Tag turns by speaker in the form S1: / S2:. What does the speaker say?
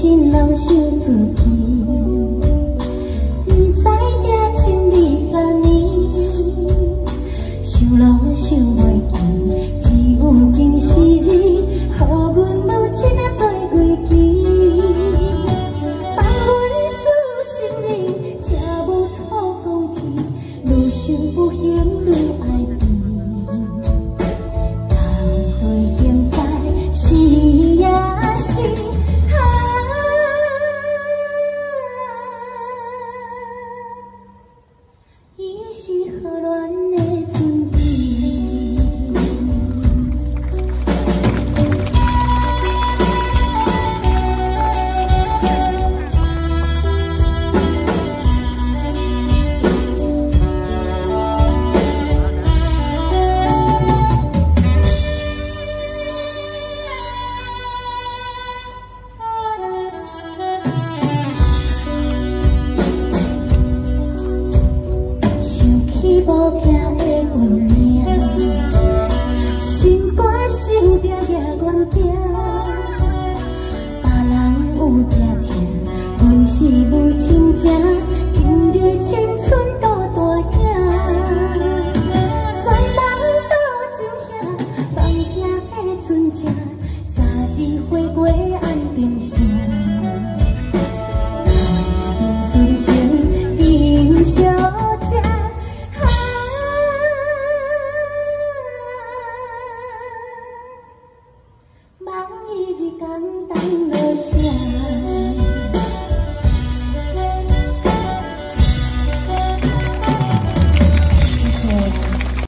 S1: 亲人想自己，不知订亲二十年，想拢想袂起，只有今时日，给阮母亲仔在过期，阮心人，正，愈想，愈爱。和乱 Hallelujah. 讲一日简单的些。